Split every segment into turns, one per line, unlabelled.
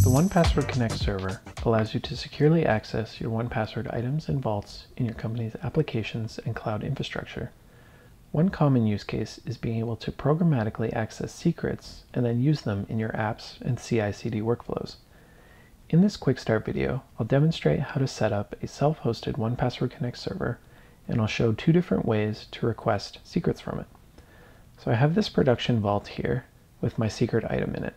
The 1Password Connect server allows you to securely access your 1Password items and vaults in your company's applications and cloud infrastructure. One common use case is being able to programmatically access secrets and then use them in your apps and CI/CD workflows. In this quick start video, I'll demonstrate how to set up a self-hosted 1Password Connect server and I'll show two different ways to request secrets from it. So I have this production vault here with my secret item in it.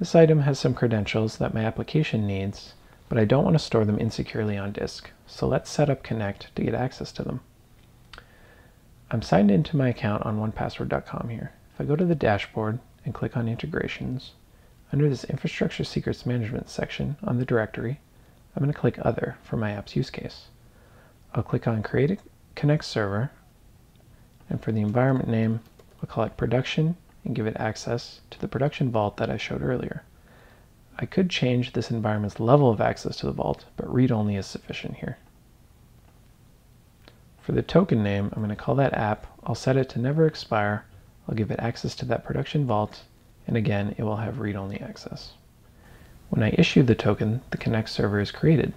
This item has some credentials that my application needs, but I don't want to store them insecurely on disk, so let's set up Connect to get access to them. I'm signed into my account on 1password.com here. If I go to the dashboard and click on Integrations, under this Infrastructure Secrets Management section on the directory, I'm going to click Other for my app's use case. I'll click on Create a Connect Server, and for the environment name, I'll call it Production and give it access to the production vault that I showed earlier. I could change this environment's level of access to the vault, but read-only is sufficient here. For the token name, I'm going to call that app. I'll set it to never expire. I'll give it access to that production vault, and again, it will have read-only access. When I issue the token, the Connect server is created.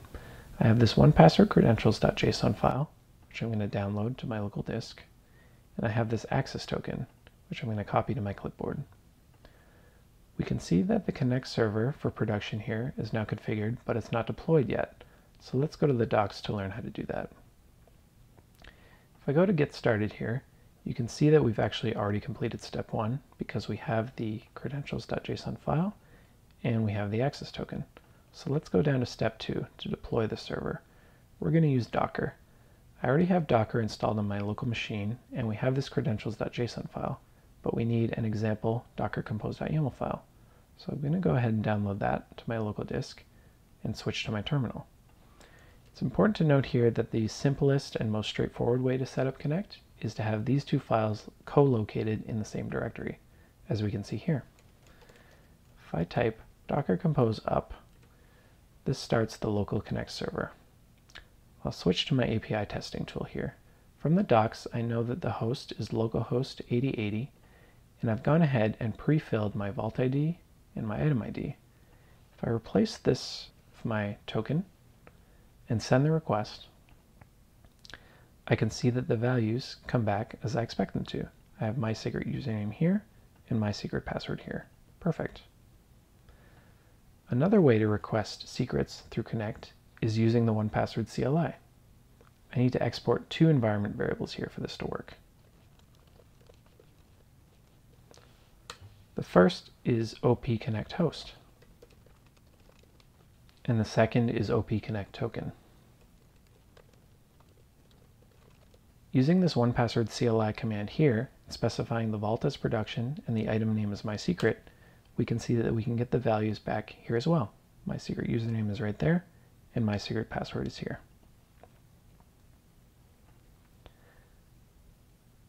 I have this 1Password credentials.json file, which I'm going to download to my local disk, and I have this access token, which I'm going to copy to my clipboard. We can see that the Connect server for production here is now configured, but it's not deployed yet. So let's go to the docs to learn how to do that. If I go to get started here, you can see that we've actually already completed step one because we have the credentials.json file and we have the access token. So let's go down to step two to deploy the server. We're going to use Docker. I already have Docker installed on my local machine, and we have this credentials.json file, but we need an example docker compose.yaml file. So I'm going to go ahead and download that to my local disk and switch to my terminal. It's important to note here that the simplest and most straightforward way to set up Connect is to have these two files co-located in the same directory, as we can see here. If I type docker compose up this starts the local Connect server. I'll switch to my API testing tool here. From the docs, I know that the host is localhost 8080, and I've gone ahead and pre-filled my Vault ID and my item ID. If I replace this with my token and send the request, I can see that the values come back as I expect them to. I have my secret username here and my secret password here. Perfect. Another way to request secrets through Connect is using the 1Password CLI. I need to export two environment variables here for this to work. The first is OP Connect host, and the second is OP Connect token. Using this 1Password CLI command here, specifying the vault as production and the item name as my secret, we can see that we can get the values back here as well. My secret username is right there, and my secret password is here.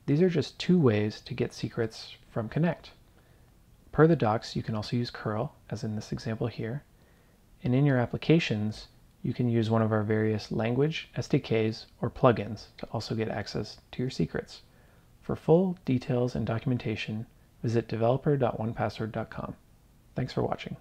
These are just two ways to get secrets from Connect. Per the docs, you can also use curl, as in this example here. And in your applications, you can use one of our various language, SDKs, or plugins to also get access to your secrets. For full details and documentation, visit developer.1password.com. Thanks for watching.